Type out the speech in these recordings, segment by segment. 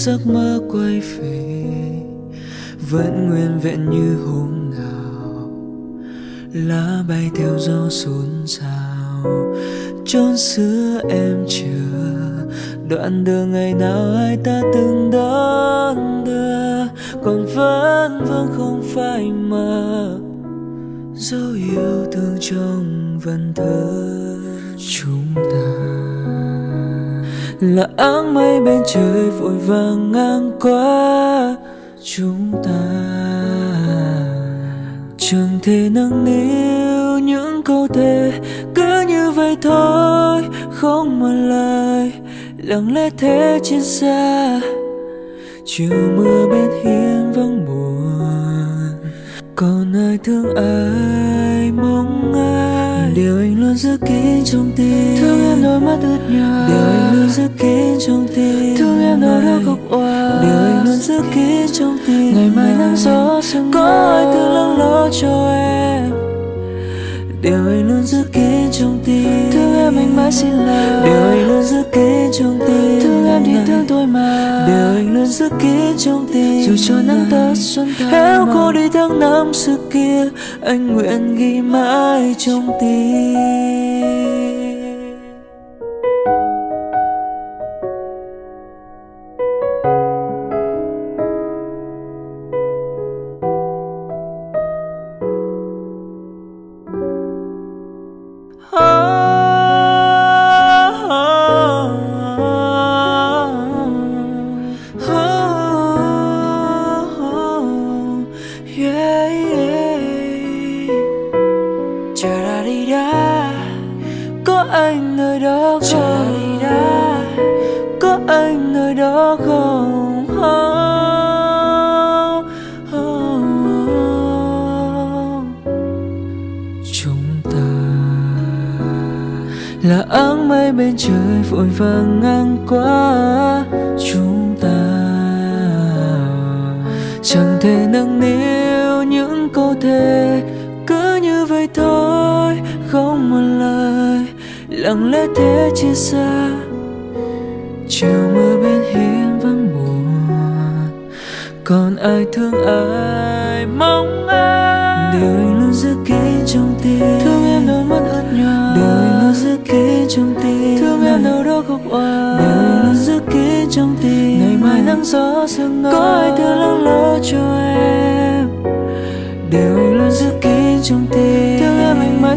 giấc mơ quay về, vẫn nguyên vẹn như hôm nào. Lá bay theo gió xôn xao chốn xưa em chờ đoạn đường ngày nào ai ta từng đón đưa. Còn vẫn vẫn không phải mơ dấu yêu thương trong vần thơ chúng ta. Là áng mây bên trời vội vàng ngang qua chúng ta. Chẳng thể nâng niu những câu thề vậy thôi không một lời. Lặng lẽ thế trên xa chiều mưa bên hiên vắng buồn. Còn ai thương ai mong ai? Điều anh luôn giữ kín trong tim. Thương em đôi mắt ướt nhòa. Điều anh luôn giữ kín trong tim điều anh luôn giữ kín trong tim. Thương em anh mãi xin lỗi điều anh luôn giữ kín trong tim. thương em thì thương tôi mà. Điều anh luôn giữ kín trong tim. Dù cho nắng tắt xuân tàn héo khô đi tháng năm xưa kia anh nguyện ghi mãi trong tim là áng mây bên trời vội vàng ngang qua. Chúng ta chẳng thể nâng niu những câu thề lặng lẽ thế chia xa chiều mưa bên hiên vắng buồn còn ai thương ai mong ai? Điều anh luôn giữ kín trong tim. Thương em đôi mắt ướt nhòa. Điều anh luôn giữ kín trong tim. Thương em đâu đó khóc oà điều anh luôn giữ kín trong tim. Ngày mai nắng gió sương ngó có ai thương lắng lo cho em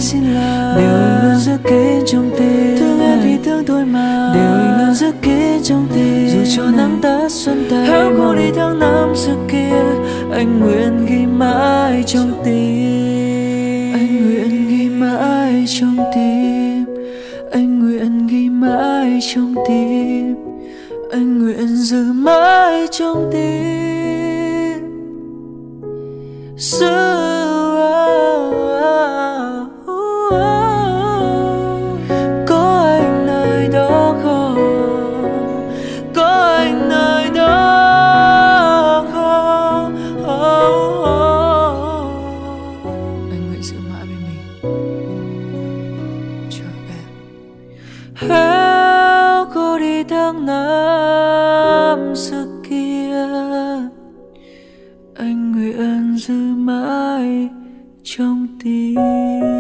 xin lỗi. Điều anh luôn giữ kín trong tim. Thương em thì thương tôi mà. Điều anh luôn giữ kín trong tim. Dù cho nắng tắt xuân tàn héo khô đi tháng năm xưa kia. Anh nguyện ghi mãi trong tim. Anh nguyện ghi mãi trong tim. Anh nguyện ghi mãi trong tim. Anh nguyện giữ mãi trong tim. Giữ kia. Anh nguyện giữ mãi trong tim.